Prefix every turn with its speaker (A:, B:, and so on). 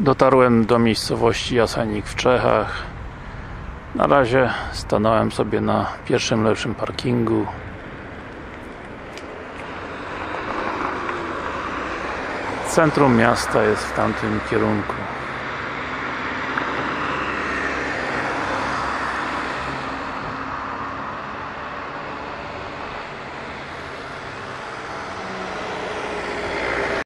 A: Dotarłem do miejscowości Jasenik w Czechach. Na razie stanąłem sobie na pierwszym lepszym parkingu. Centrum miasta jest w tamtym kierunku.